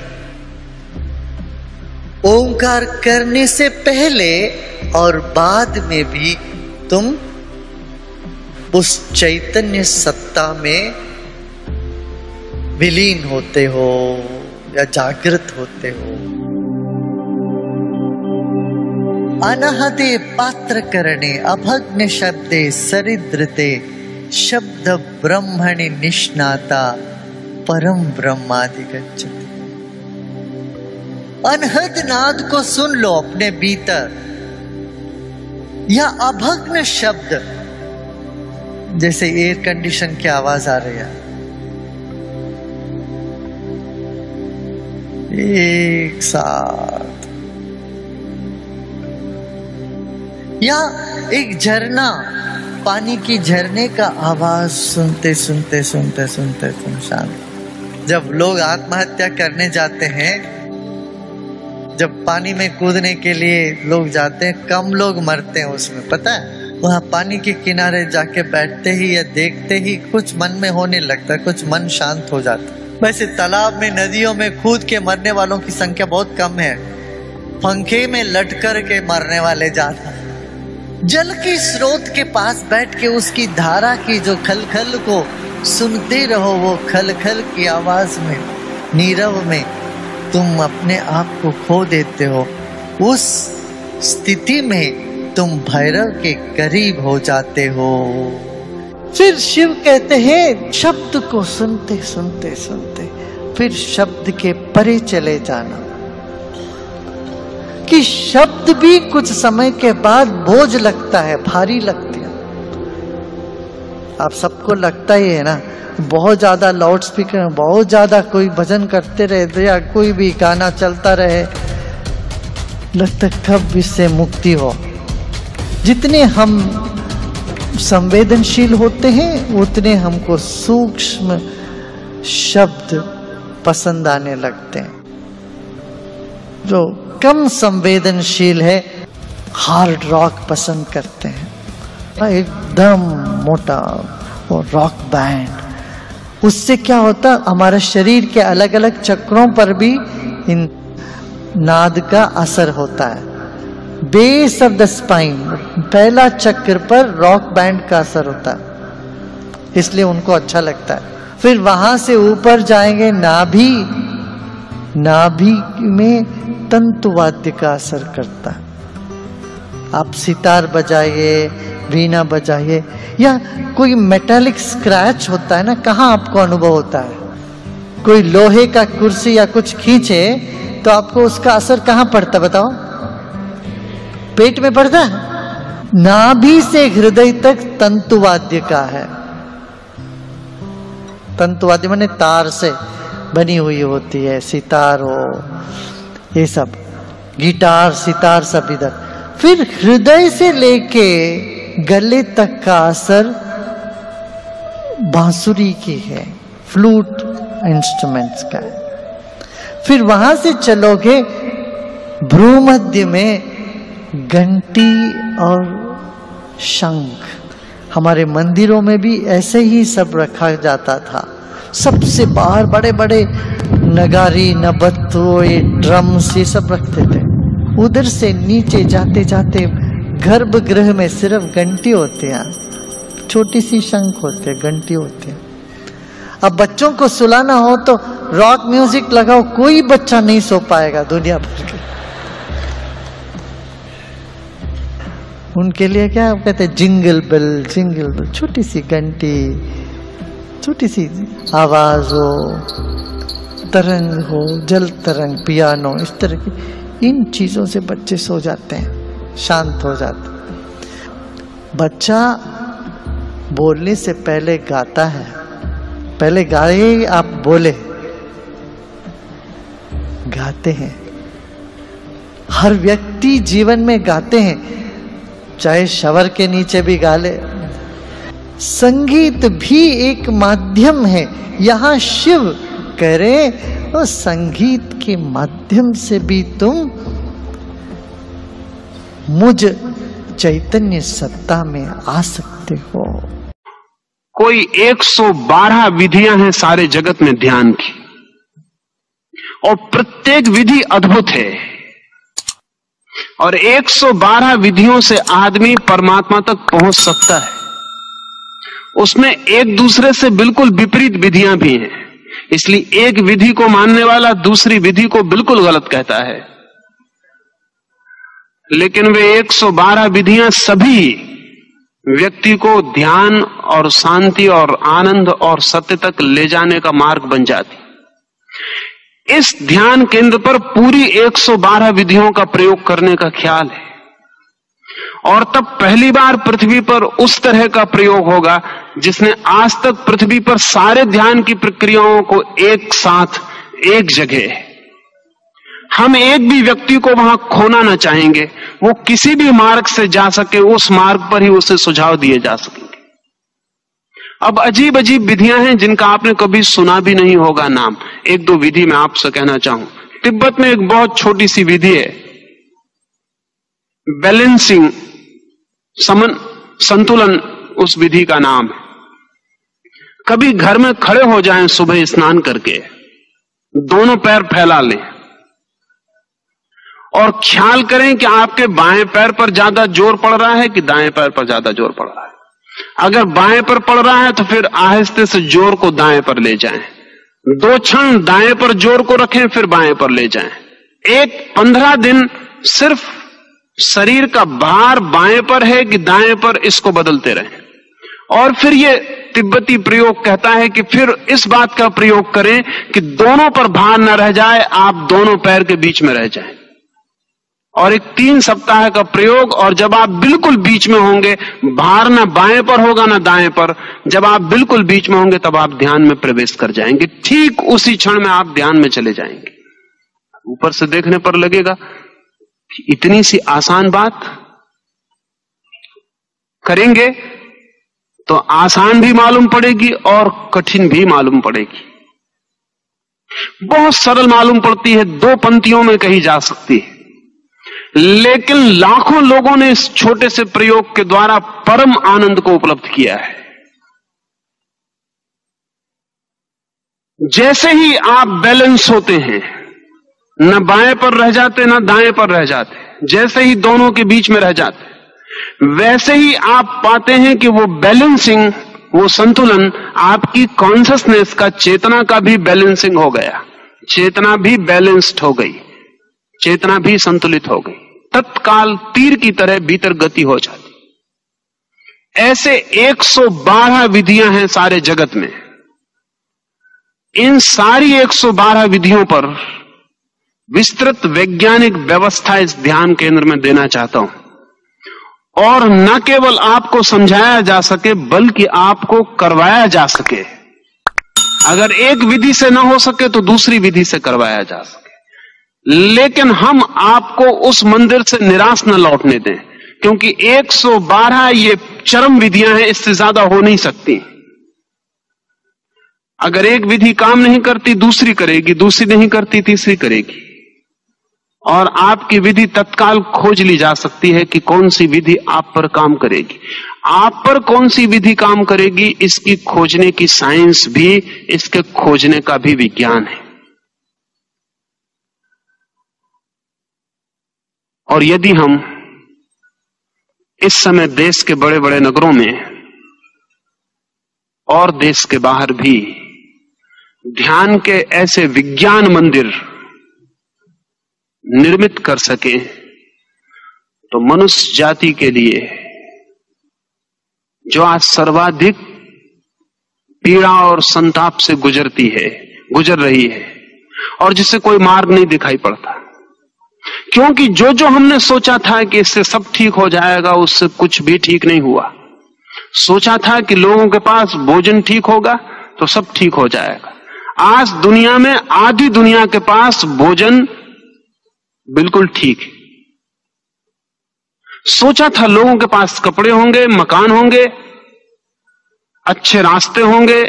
ओंकार करने से पहले और बाद में भी तुम उस चैतन्य सत्ता में विलीन होते हो या जागृत होते हो। अनहते पात्र करणे अभग्न शब्दे सरिद्रते, शब्द ब्रह्मणि निष्णाता, परम ब्रह्माधिगच्छति अनहद नाद को सुन लो अपने भीतर। या अभग्न शब्द, जैसे एयर कंडीशन की आवाज़ आ रही है। एक साथ। या एक झरना, पानी की झरने का आवाज़ सुनते सुनते सुनते सुनते तुम शांत। जब लोग आत्महत्या करने जाते हैं, जब पानी में कूदने के लिए लोग जाते हैं, कम लोग मरते हैं उसमें। पता है, वहाँ पानी के किनारे जाके बैठते ही या देखते ही कुछ मन में होने लगता है, कुछ मन शांत हो जाता है। वैसे तालाब में, नदियों में कूद के मरने वालों की संख्या बहुत कम है। पंखे में लटकर के मरने वाले ज़्यादा। जल के स्रोत के पास बैठ के उसकी धारा की जो खलखल को सुनते रहो, वो खलखल की आवाज़ में, नीरव में तुम अपने आप को खो देते हो। उस स्थिति में तुम भैरव के करीब हो जाते हो। फिर शिव कहते हैं, शब्द को सुनते सुनते सुनते, फिर शब्द के परे चले जाना। कि शब्द भी कुछ समय के बाद बोझ लगता है, भारी लगती है। आप सबको लगता ही है ना, बहुत ज़्यादा लाउड स्पीकर बहुत ज़्यादा कोई भजन करते रहे या कोई भी गाना चलता रहे, लगता कब इससे मुक्ति हो। जितने हम संवेदनशील होते हैं, उतने हमको सूक्ष्म शब्द पसंद आने लगते हैं। जो कम संवेदनशील है हार्ड रॉक पसंद करते हैं। एकदम मोटा और रॉक बैंड उससे क्या होता, हमारे शरीर के अलग अलग चक्रों पर भी इन नाद का असर होता है। बेस ऑफ़ द स्पाइन पहला चक्र पर रॉक बैंड का असर होता है। इसलिए उनको अच्छा लगता है। फिर वहाँ से ऊपर जाएँगे नाभि नाभि में तंतुवाद्य का असर करता आप सितार बजाइए, वीणा बजाइए, या कोई मेटालिक स्क्रैच होता है ना, कहाँ आपको अनुभव होता है? कोई लोहे का कुर्सी या कुछ खींचे तो आपको उसका असर कहाँ पड़ता बताओ? पेट में पड़ता है? नाभि से हृदय तक तंतुवाद्य का है। तंतुवाद्य मैंने तार से। बनी हुई होती है, सितार हो ये सब। गिटार, सितार सब इधर। फिर हृदय से लेके गले तक का असर बांसुरी की है फ्लूट इंस्ट्रूमेंट्स का। है फिर वहाँ से चलोगे भ्रूमध्य में घंटी और शंख। हमारे मंदिरों में भी ऐसे ही सब रखा जाता था। सबसे बाहर बड़े बड़े नगारी, नबत्तो, ये ड्रम्स, ये सब रखते थे। उधर से नीचे जाते जाते गर्भगृह में सिर्फ़ घंटी होते हैं। छोटी सी शंख होते हैं घंटी होती है। अब बच्चों को सुलाना हो तो रॉक म्यूज़िक लगाओ, कोई बच्चा नहीं सो पाएगा दुनिया भर के। उनके लिए क्या कहते हैं, जिंगल बिल जिंगल बिल, छोटी सी घंटी। छोटी सी आवाज़ हो तरंग हो, जल तरंग, पियानो, इस तरह की, इन चीज़ों से बच्चे सो जाते हैं, शांत हो जाते हैं। बच्चा बोलने से पहले गाता है, पहले गाए आप बोले। गाते हैं। हर व्यक्ति जीवन में गाते हैं, चाहे शवर के नीचे भी गा ले संगीत भी एक माध्यम है। यहाँ शिव करे, और संगीत के माध्यम से भी तुम मुझ चैतन्य सत्ता में आ सकते हो।
कोई 112 विधियाँ हैं सारे जगत में ध्यान की। और प्रत्येक विधि अद्भुत है। और 112 विधियों से आदमी परमात्मा तक पहुँच सकता है। उसमें एक दूसरे से बिल्कुल विपरीत विधियाँ भी हैं। इसलिए एक विधि को मानने वाला दूसरी विधि को बिल्कुल गलत कहता है। लेकिन वे 112 विधियाँ सभी व्यक्ति को ध्यान और शांति और आनंद और सत्य तक ले जाने का मार्ग बन जाती। इस ध्यान केंद्र पर पूरी 112 विधियों का प्रयोग करने का ख्याल है। और तब पहली बार पृथ्वी पर उस तरह का प्रयोग होगा जिसने आज तक पृथ्वी पर सारे ध्यान की प्रक्रियाओं को एक साथ, एक जगह, हम एक भी व्यक्ति को वहाँ खोना ना चाहेंगे, वो किसी भी मार्ग से जा सके, उस मार्ग पर ही उसे सुझाव दिए जा सकेंगे। अब अजीब अजीब विधियाँ हैं जिनका आपने कभी सुना भी नहीं होगा नाम। एक दो विधि मैं आपसे कहना चाहूँ। तिब्बत में एक बहुत छोटी सी विधि है। बैलेंसिंग, समन, संतुलन, उस विधि का नाम है। कभी घर में खड़े हो जाएँ सुबह स्नान करके, दोनों पैर फैला लें और ख्याल करें कि आपके बाएँ पैर पर ज़्यादा ज़ोर पड़ रहा है कि दाएँ पैर पर ज़्यादा ज़ोर पड़ रहा है। अगर बाएँ पर पड़ रहा है तो फिर आहिस्ते से ज़ोर को दाएँ पर ले जाएँ। दो क्षण दाएँ पर ज़ोर को रखें, फिर बाएँ पर ले जाएँ। एक पंद्रह दिन सिर्फ़ शरीर का भार बाएँ पर है कि दाएँ पर इसको बदलते रहें। और फिर ये तिब्बती प्रयोग कहता है कि फिर इस बात का प्रयोग करें कि दोनों पर भार न रह जाए, आप दोनों पैर के बीच में रह जाए। और एक तीन सप्ताह का प्रयोग, और जब आप बिल्कुल बीच में होंगे, भार ना बाएँ पर होगा ना दाएँ पर, जब आप बिल्कुल बीच में होंगे, तब आप ध्यान में प्रवेश कर जाएँगे। ठीक उसी क्षण में आप ध्यान में चले जाएँगे। ऊपर से देखने पर लगेगा कि इतनी सी आसान बात करेंगे तो आसान भी मालूम पड़ेगी और कठिन भी मालूम पड़ेगी। बहुत सरल मालूम पड़ती है, दो पंक्तियों में कही जा सकती है। लेकिन लाखों लोगों ने इस छोटे से प्रयोग के द्वारा परम आनंद को उपलब्ध किया है। जैसे ही आप बैलेंस होते हैं, न बाएँ पर रह जाते, ना दाएँ पर रह जाते, जैसे ही दोनों के बीच में रह जाते वैसे ही आप पाते हैं कि वो बैलेंसिंग वो संतुलन, आपकी कॉन्सियसनेस का चेतना का भी बैलेंसिंग हो गया। चेतना भी बैलेंस्ड हो गई। चेतना भी संतुलित हो गई। तत्काल तीर की तरह भीतर गति हो जाती। ऐसे 112 विधियाँ हैं सारे जगत में। इन सारी 112 विधियों पर विस्तृत वैज्ञानिक व्यवस्था इस ध्यान केंद्र में देना चाहता हूँ। और न केवल आपको समझाया जा सके, बल्कि आपको करवाया जा सके। अगर एक विधि से ना हो सके तो दूसरी विधि से करवाया जा सके। लेकिन हम आपको उस मंदिर से निराश न लौटने दें, क्योंकि 112 ये चरम विधियाँ हैं, इससे ज़्यादा हो नहीं सकती। अगर एक विधि काम नहीं करती, दूसरी करेगी, दूसरी नहीं करती, तीसरी करेगी। और आपकी विधि तत्काल खोज ली जा सकती है कि कौन सी विधि आप पर काम करेगी। आप पर कौन सी विधि काम करेगी, इसकी खोजने की साइंस भी, इसके खोजने का भी विज्ञान है। और यदि हम इस समय देश के बड़े बड़े नगरों में और देश के बाहर भी ध्यान के ऐसे विज्ञान मंदिर निर्मित कर सके तो मनुष्य जाति के लिए जो आज सर्वाधिक पीड़ा और संताप से गुजरती है, गुजर रही है, और जिसे कोई मार्ग नहीं दिखाई पड़ता। क्योंकि जो जो हमने सोचा था कि इससे सब ठीक हो जाएगा, उससे कुछ भी ठीक नहीं हुआ। सोचा था कि लोगों के पास भोजन ठीक होगा तो सब ठीक हो जाएगा। आज दुनिया में, आधी दुनिया के पास भोजन बिल्कुल ठीक। है सोचा था लोगों के पास कपड़े होंगे, मकान होंगे, अच्छे रास्ते होंगे,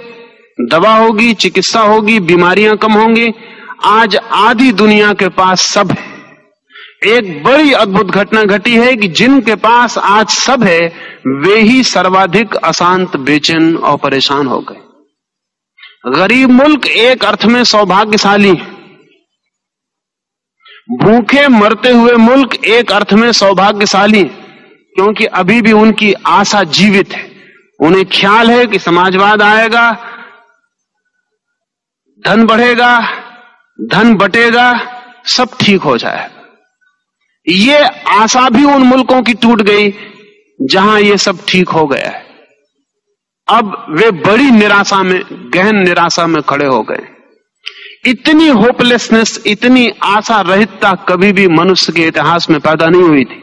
दवा होगी, चिकित्सा होगी, बीमारियाँ कम होंगी, आज आधी दुनिया के पास सब है। एक बड़ी अद्भुत घटना घटी है कि जिनके पास आज सब है, वे ही सर्वाधिक अशांत, बेचैन और परेशान हो गए। गरीब मुल्क एक अर्थ में सौभाग्यशाली है। भूखे मरते हुए मुल्क एक अर्थ में सौभाग्यशाली क्योंकि अभी भी उनकी आशा जीवित है। उन्हें ख्याल है कि समाजवाद आएगा, धन बढ़ेगा, धन बटेगा, सब ठीक हो जाए। ये आशा भी उन मुल्कों की टूट गई, जहाँ ये सब ठीक हो गया है। अब वे बड़ी निराशा में, गहन निराशा में खड़े हो गए। इतनी होपलेसनेस इतनी आशा रहितता कभी भी मनुष्य के इतिहास में पैदा नहीं हुई थी।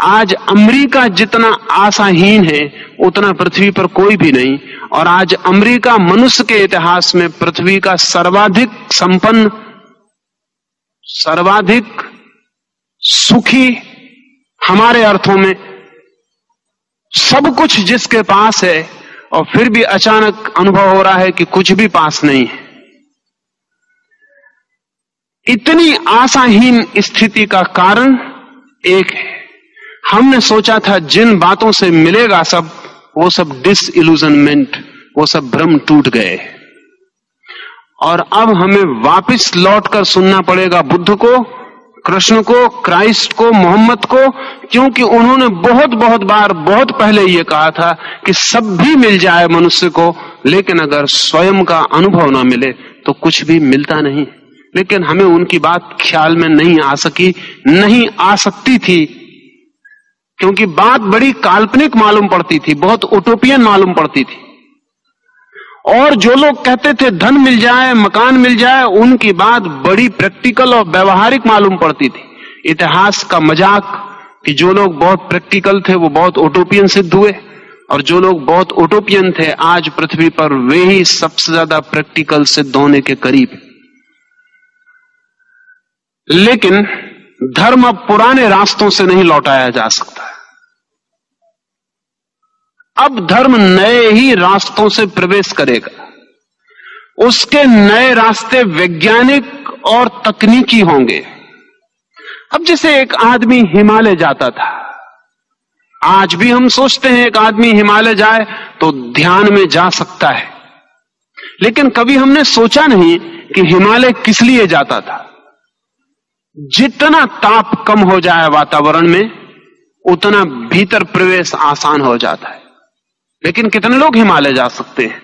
आज अमेरिका जितना आशाहीन है, उतना पृथ्वी पर कोई भी नहीं। और आज अमेरिका मनुष्य के इतिहास में पृथ्वी का सर्वाधिक संपन्न, सर्वाधिक सुखी हमारे अर्थों में सब कुछ जिसके पास है, और फिर भी अचानक अनुभव हो रहा है कि कुछ भी पास नहीं है। इतनी आशाहीन स्थिति का कारण एक है। हमने सोचा था जिन बातों से मिलेगा सब, वो सब डिसइल्यूजनमेंट वो सब भ्रम टूट गए। और अब हमें वापस लौटकर सुनना पड़ेगा बुद्ध को, कृष्ण को, क्राइस्ट को, मोहम्मद को, क्योंकि उन्होंने बहुत बहुत बार, बहुत पहले ये कहा था कि सब भी मिल जाए मनुष्य को, लेकिन अगर स्वयं का अनुभव ना मिले तो कुछ भी मिलता नहीं। लेकिन हमें उनकी बात ख्याल में नहीं आ सकी, नहीं आ सकती थी। क्योंकि बात बड़ी काल्पनिक मालूम पड़ती थी, बहुत ओटोपियन मालूम पड़ती थी। और जो लोग कहते थे, धन मिल जाए, मकान मिल जाए, उनकी बात बड़ी प्रैक्टिकल और व्यवहारिक मालूम पड़ती थी। इतिहास का मज़ाक कि जो लोग बहुत प्रैक्टिकल थे, वो बहुत ओटोपियन सिद्ध हुए। और जो लोग बहुत ओटोपियन थे, आज पृथ्वी पर वे ही सबसे ज़्यादा प्रैक्टिकल सिद्ध होने के करीब लेकिन धर्म अब पुराने रास्तों से नहीं लौटाया जा सकता। अब धर्म नए ही रास्तों से प्रवेश करेगा। उसके नए रास्ते वैज्ञानिक और तकनीकी होंगे। अब जैसे एक आदमी हिमालय जाता था, आज भी हम सोचते हैं एक आदमी हिमालय जाए तो ध्यान में जा सकता है। लेकिन कभी हमने सोचा नहीं कि हिमालय किस लिए जाता था। जितना ताप कम हो जाए वातावरण में, उतना भीतर प्रवेश आसान हो जाता है। लेकिन कितने लोग हिमालय जा सकते हैं?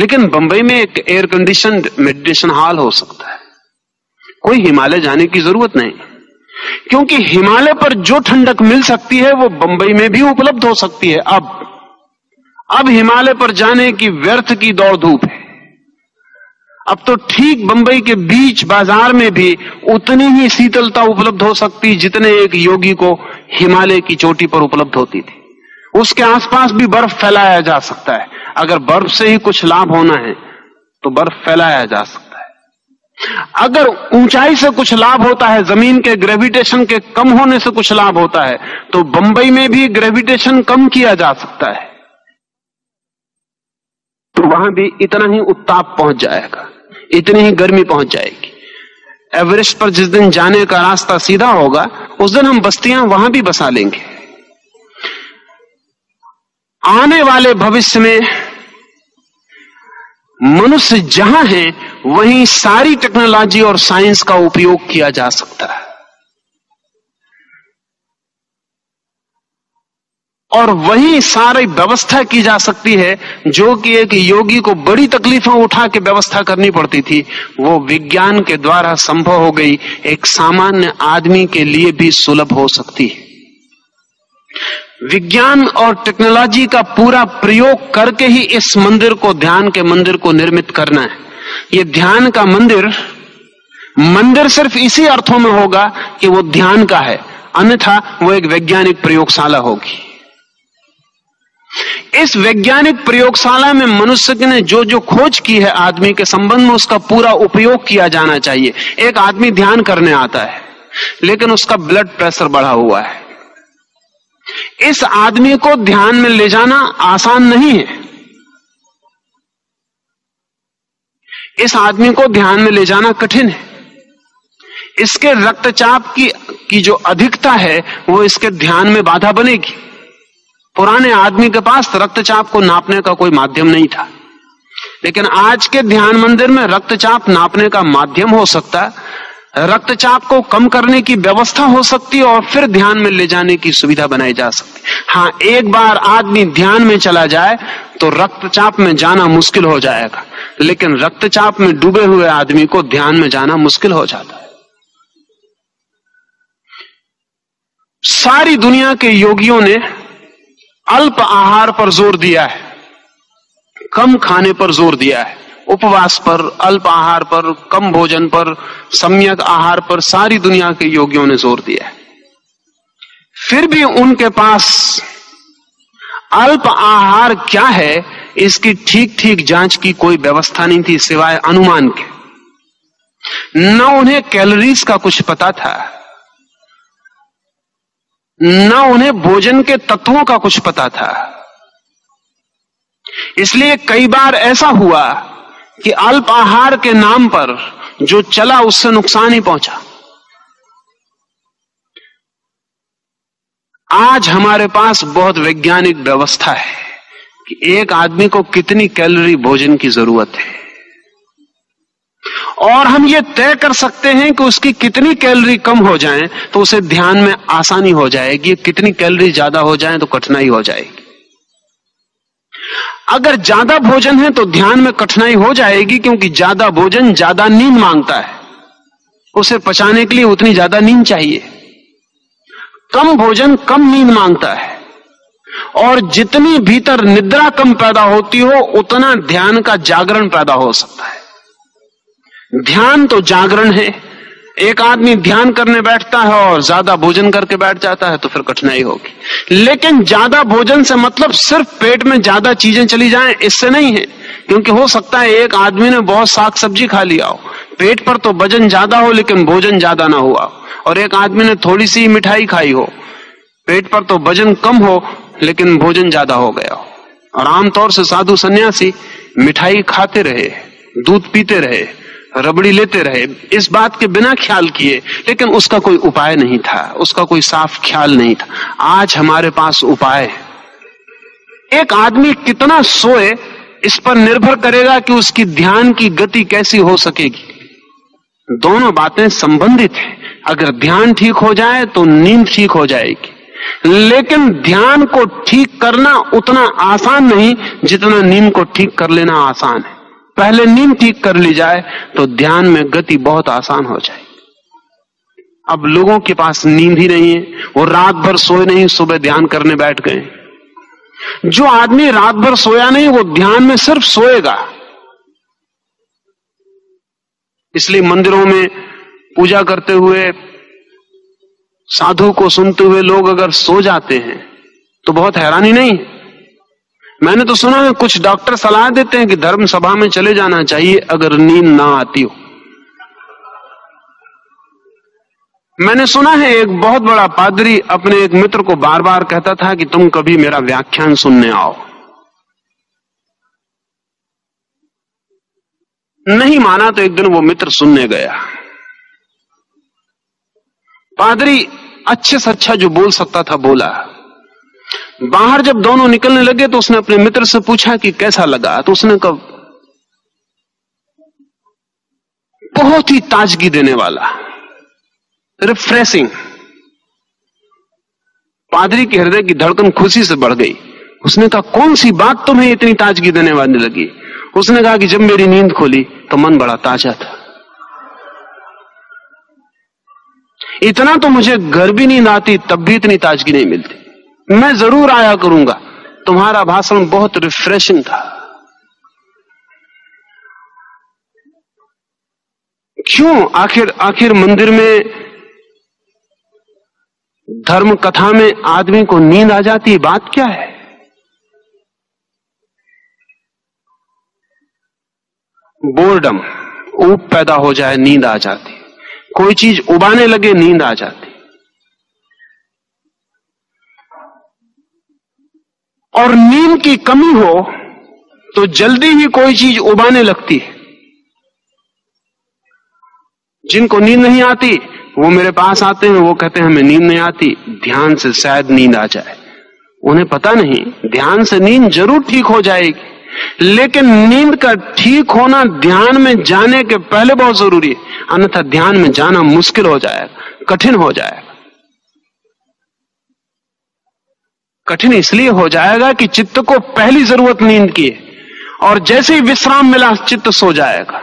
लेकिन बंबई में एक एयर कंडीशन मेडिटेशन हॉल हो सकता है। कोई हिमालय जाने की ज़रूरत नहीं। क्योंकि हिमालय पर जो ठंडक मिल सकती है, वो बंबई में भी उपलब्ध हो सकती है। अब अब हिमालय पर जाने की व्यर्थ की दौड़ धूप है। अब तो ठीक बंबई के बीच बाज़ार में भी उतनी ही शीतलता उपलब्ध हो सकती जितने एक योगी को हिमालय की चोटी पर उपलब्ध होती थी। उसके आसपास भी बर्फ़ फैलाया जा सकता है। अगर बर्फ़ से ही कुछ लाभ होना है तो बर्फ़ फैलाया जा सकता है। अगर ऊंचाई से कुछ लाभ होता है, ज़मीन के ग्रेविटेशन के कम होने से कुछ लाभ होता है तो बंबई में भी ग्रेविटेशन कम किया जा सकता है। तो वहाँ भी इतना ही उत्ताप पहुँच जाएगा। इतनी ही गर्मी पहुँच जाएगी। एवरेस्ट पर जिस दिन जाने का रास्ता सीधा होगा, उस दिन हम बस्तियाँ वहाँ भी बसा लेंगे। आने वाले भविष्य में मनुष्य जहाँ है, वहीं सारी टेक्नोलॉजी और साइंस का उपयोग किया जा सकता है। और वही सारी व्यवस्था की जा सकती है, जो कि एक योगी को बड़ी तकलीफें उठा के व्यवस्था करनी पड़ती थी, वो विज्ञान के द्वारा संभव हो गई, एक सामान्य आदमी के लिए भी सुलभ हो सकती है। विज्ञान और टेक्नोलॉजी का पूरा प्रयोग करके ही इस मंदिर को, ध्यान के मंदिर को निर्मित करना है। ये ध्यान का मंदिर मंदिर सिर्फ़ इसी अर्थों में होगा कि वो ध्यान का है, अन्यथा वो एक वैज्ञानिक प्रयोगशाला होगी। इस वैज्ञानिक प्रयोगशाला में मनुष्य ने जो जो खोज की है आदमी के संबंध में, उसका पूरा उपयोग किया जाना चाहिए। एक आदमी ध्यान करने आता है, लेकिन उसका ब्लड प्रेशर बढ़ा हुआ है। इस आदमी को ध्यान में ले जाना आसान नहीं है। इस आदमी को ध्यान में ले जाना कठिन है। इसके रक्तचाप की की जो अधिकता है, वो इसके ध्यान में बाधा बनेगी। पुराने आदमी के पास रक्तचाप को नापने का कोई माध्यम नहीं था। लेकिन आज के ध्यान मंदिर में रक्तचाप नापने का माध्यम हो सकता है। रक्तचाप को कम करने की व्यवस्था हो सकती है और फिर ध्यान में ले जाने की सुविधा बनाई जा सकती हाँ। एक बार आदमी ध्यान में चला जाए तो रक्तचाप में जाना मुश्किल हो जाएगा। लेकिन रक्तचाप में डूबे हुए आदमी को ध्यान में जाना मुश्किल हो जाता है। सारी दुनिया के योगियों ने अल्प आहार पर ज़ोर दिया है, कम खाने पर ज़ोर दिया है, उपवास पर, अल्प आहार पर, कम भोजन पर, सम्यक आहार पर सारी दुनिया के योगियों ने ज़ोर दिया है। फिर भी उनके पास अल्प आहार क्या है, इसकी ठीक ठीक जाँच की कोई व्यवस्था नहीं थी सिवाय अनुमान के। न उन्हें कैलोरीज का कुछ पता था। न उन्हें भोजन के तत्वों का कुछ पता था। इसलिए कई बार ऐसा हुआ कि अल्प आहार के नाम पर जो चला उससे नुकसान ही पहुँचा। आज हमारे पास बहुत वैज्ञानिक व्यवस्था है कि एक आदमी को कितनी कैलोरी भोजन की ज़रूरत है। और हम ये तय कर सकते हैं कि उसकी कितनी कैलोरी कम हो जाए तो उसे ध्यान में आसानी हो जाएगी। कितनी कैलोरी ज़्यादा हो जाए तो कठिनाई हो जाएगी। अगर ज़्यादा भोजन है तो ध्यान में कठिनाई हो जाएगी, क्योंकि ज़्यादा भोजन ज़्यादा नींद माँगता है। उसे पचाने के लिए उतनी ज़्यादा नींद चाहिए। कम भोजन कम नींद माँगता है। और जितनी भीतर निद्रा कम पैदा होती हो, उतना ध्यान का जागरण पैदा हो सकता है। ध्यान तो जागरण है। एक आदमी ध्यान करने बैठता है और ज़्यादा भोजन करके बैठ जाता है तो फिर कठिनाई होगी। लेकिन ज़्यादा भोजन से मतलब सिर्फ़ पेट में ज़्यादा चीज़ें चली जाएँ, इससे नहीं है। क्योंकि हो सकता है एक आदमी ने बहुत साग सब्ज़ी खा लिया हो। पेट पर तो वज़न ज़्यादा हो, लेकिन भोजन ज़्यादा ना हुआ और एक आदमी ने थोड़ी सी मिठाई खाई हो। पेट पर तो वज़न कम हो, लेकिन भोजन ज़्यादा हो गया हो। और आमतौर से साधु सन्यासी मिठाई खाते रहे, दूध पीते रहे रबड़ी लेते रहे, इस बात के बिना ख्याल किए, लेकिन उसका कोई उपाय नहीं था, उसका कोई साफ़ ख्याल नहीं था। आज हमारे पास उपाय है। एक आदमी कितना सोए, इस पर निर्भर करेगा कि उसकी ध्यान की गति कैसी हो सकेगी। दोनों बातें संबंधित हैं। अगर ध्यान ठीक हो जाए तो नींद ठीक हो जाएगी। लेकिन ध्यान को ठीक करना उतना आसान नहीं, जितना नींद को ठीक कर लेना आसान है। पहले नींद ठीक कर ली जाए तो ध्यान में गति बहुत आसान हो जाए। अब लोगों के पास नींद ही नहीं है, वो रात भर सोए नहीं, सुबह ध्यान करने बैठ गए। जो आदमी रात भर सोया नहीं, वो ध्यान में सिर्फ़ सोएगा। इसलिए मंदिरों में पूजा करते हुए, साधु को सुनते हुए लोग अगर सो जाते हैं तो बहुत हैरानी नहीं? मैंने तो सुना है कुछ डॉक्टर सलाह देते हैं कि धर्म सभा में चले जाना चाहिए अगर नींद ना आती हो। मैंने सुना है एक बहुत बड़ा पादरी अपने एक मित्र को बार बार कहता था कि तुम कभी मेरा व्याख्यान सुनने आओ। नहीं माना तो एक दिन वो मित्र सुनने गया। पादरी अच्छे से अच्छा जो बोल सकता था, बोला। बाहर जब दोनों निकलने लगे तो उसने अपने मित्र से पूछा कि कैसा लगा? तो उसने कहा, बहुत ही ताजगी देने वाला रिफ्रेशिंग पादरी के हृदय की धड़कन खुशी से बढ़ गई। उसने कहा, कौन सी बात तुम्हें इतनी ताजगी देने वाली लगी? उसने कहा कि, जब मेरी नींद खोली तो मन बड़ा ताज़ा था। इतना तो मुझे घर भी नींद आती, तब भी इतनी ताजगी नहीं मिलती। मैं ज़रूर आया करूँगा। तुम्हारा भाषण बहुत रिफ्रेशिंग था। क्यों? आखिर आखिर मंदिर में, धर्म कथा में आदमी को नींद आ जाती, बात क्या है? बोर्डम ऊप पैदा हो जाए, नींद आ जाती। कोई चीज़ उबाने लगे, नींद आ जाती। और नींद की कमी हो तो जल्दी ही कोई चीज़ उबाने लगती है। जिनको नींद नहीं आती, वो मेरे पास आते हैं, वो कहते हैं, हमें नींद नहीं आती, ध्यान से शायद नींद आ जाए। उन्हें पता नहीं, ध्यान से नींद ज़रूर ठीक हो जाएगी, लेकिन नींद का ठीक होना ध्यान में जाने के पहले बहुत ज़रूरी है। अन्यथा ध्यान में जाना मुश्किल हो जाएगा, कठिन हो जाएगा। कठिन इसलिए हो जाएगा कि चित्त को पहली ज़रूरत नींद की है, और जैसे ही विश्राम मिला, चित्त सो जाएगा।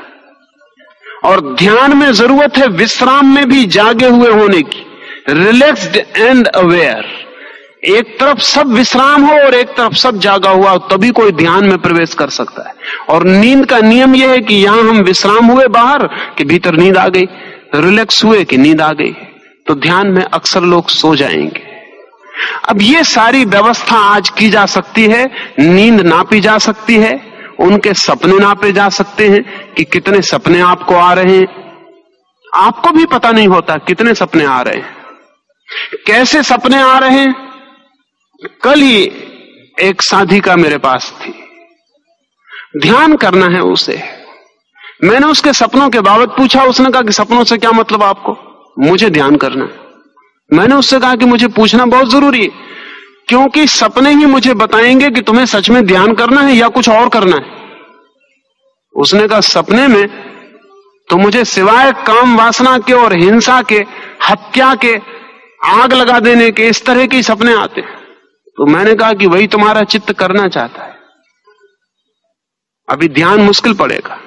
और ध्यान में ज़रूरत है विश्राम में भी जागे हुए होने की। Relaxed and aware. एक तरफ़ सब विश्राम हो और एक तरफ़ सब जागा हुआ, तभी कोई ध्यान में प्रवेश कर सकता है। और नींद का नियम यह है कि यहाँ हम विश्राम हुए बाहर, कि भीतर नींद आ गई। रिलैक्स हुए कि नींद आ गई। तो ध्यान में अक्सर लोग सो जाएँगे। अब ये सारी व्यवस्था आज की जा सकती है, नींद नापी जा सकती है, उनके सपने नापे जा सकते हैं कि कितने सपने आपको आ रहे हैं। आपको भी पता नहीं होता कितने सपने आ रहे हैं। कैसे सपने आ रहे हैं? कल ही एक साधिका मेरे पास थी। ध्यान करना है उसे। मैंने उसके सपनों के बाबत पूछा, उसने कहा कि सपनों से क्या मतलब आपको? मुझे ध्यान करना है। मैंने उससे कहा कि मुझे पूछना बहुत ज़रूरी है, क्योंकि सपने ही मुझे बताएँगे कि तुम्हें सच में ध्यान करना है या कुछ और करना है। उसने कहा, सपने में तो मुझे सिवाय काम वासना के और हिंसा के, हत्या के, आग लगा देने के इस तरह के सपने आते हैं। तो मैंने कहा कि वही तुम्हारा चित्त करना चाहता है। अभी ध्यान मुश्किल पड़ेगा।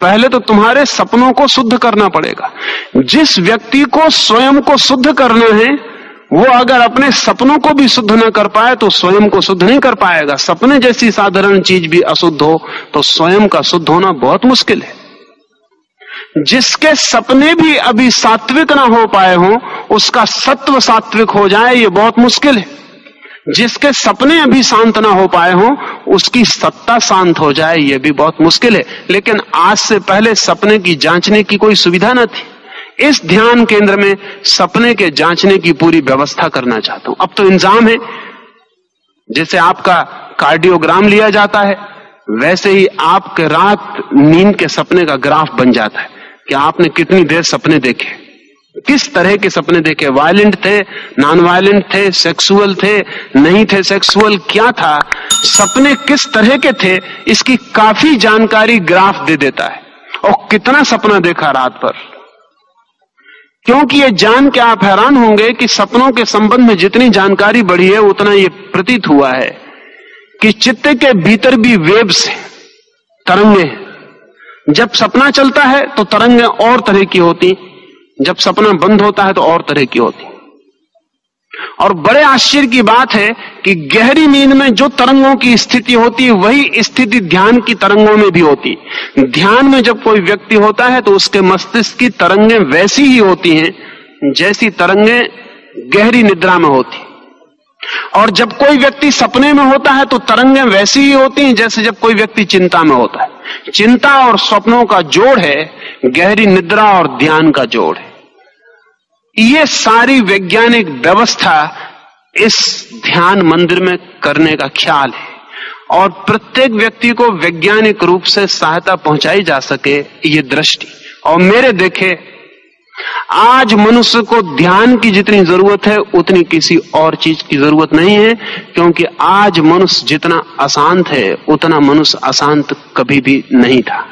पहले तो तुम्हारे सपनों को शुद्ध करना पड़ेगा। जिस व्यक्ति को स्वयं को शुद्ध करना है, वो अगर अपने सपनों को भी शुद्ध न कर पाए तो स्वयं को शुद्ध नहीं कर पाएगा। सपने जैसी साधारण चीज़ भी अशुद्ध हो तो स्वयं का शुद्ध होना बहुत मुश्किल है। जिसके सपने भी अभी सात्विक ना हो पाए हो, उसका सत्व सात्विक हो जाए, ये बहुत मुश्किल है। जिसके सपने अभी शांत ना हो पाए हो, उसकी सत्ता शांत हो जाए यह भी बहुत मुश्किल है। लेकिन आज से पहले सपने की जांचने की कोई सुविधा न थी। इस ध्यान केंद्र में सपने के जांचने की पूरी व्यवस्था करना चाहता हूँ। अब तो इंजाम है, जैसे आपका कार्डियोग्राम लिया जाता है, वैसे ही आपके रात नींद के सपने का ग्राफ बन जाता है। कि आपने कितनी देर सपने देखे? किस तरह के सपने देखे? वायलेंट थे नॉन वायलेंट थे सेक्सुअल थे, नहीं थे सेक्सुअल क्या था? सपने किस तरह के थे? इसकी काफ़ी जानकारी ग्राफ दे देता है। और कितना सपना देखा रात पर? क्योंकि ये जान के आप हैरान होंगे कि सपनों के संबंध में जितनी जानकारी बढ़ी है, उतना ये प्रतीत हुआ है कि चित्त के भीतर भी वेब्स हैं, तरंगे जब सपना चलता है तो तरंगे और तरह की होती जब सपना बंद होता है तो और तरह की होती और बड़े आश्चर्य की बात है कि गहरी नींद में जो तरंगों की स्थिति होती है, वही स्थिति ध्यान की तरंगों में भी होती ध्यान में जब कोई व्यक्ति होता है तो उसके मस्तिष्क की तरंगें वैसी ही होती हैं, जैसी तरंगें गहरी निद्रा में होती और जब कोई व्यक्ति सपने में होता है तो तरंगें वैसी ही होती हैं, जैसे जब कोई व्यक्ति चिंता में होता है। चिंता और सपनों का जोड़ है, गहरी निद्रा और ध्यान का जोड़ है। ये सारी वैज्ञानिक व्यवस्था इस ध्यान मंदिर में करने का ख्याल है और प्रत्येक व्यक्ति को वैज्ञानिक रूप से सहायता पहुंचाई जा सके ये दृष्टि। और मेरे देखे आज मनुष्य को ध्यान की जितनी ज़रूरत है, उतनी किसी और चीज़ की ज़रूरत नहीं है, क्योंकि आज मनुष्य जितना अशांत है, उतना मनुष्य अशांत कभी भी नहीं था।